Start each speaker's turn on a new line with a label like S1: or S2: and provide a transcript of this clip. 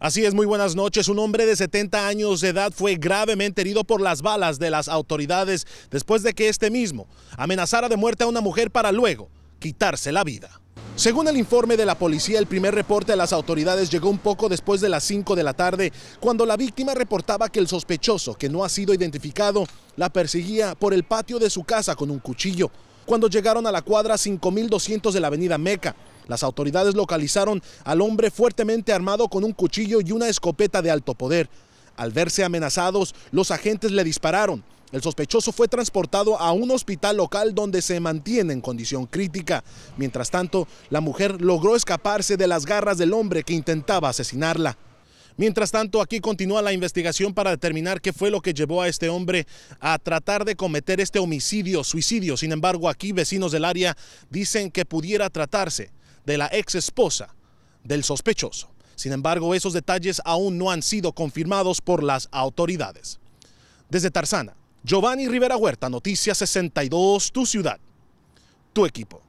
S1: Así es, muy buenas noches. Un hombre de 70 años de edad fue gravemente herido por las balas de las autoridades después de que este mismo amenazara de muerte a una mujer para luego quitarse la vida. Según el informe de la policía, el primer reporte a las autoridades llegó un poco después de las 5 de la tarde, cuando la víctima reportaba que el sospechoso, que no ha sido identificado, la perseguía por el patio de su casa con un cuchillo. Cuando llegaron a la cuadra 5200 de la avenida Meca, las autoridades localizaron al hombre fuertemente armado con un cuchillo y una escopeta de alto poder. Al verse amenazados, los agentes le dispararon. El sospechoso fue transportado a un hospital local donde se mantiene en condición crítica. Mientras tanto, la mujer logró escaparse de las garras del hombre que intentaba asesinarla. Mientras tanto, aquí continúa la investigación para determinar qué fue lo que llevó a este hombre a tratar de cometer este homicidio, suicidio. Sin embargo, aquí vecinos del área dicen que pudiera tratarse de la ex esposa del sospechoso. Sin embargo, esos detalles aún no han sido confirmados por las autoridades. Desde Tarzana, Giovanni Rivera Huerta, Noticias 62, tu ciudad, tu equipo.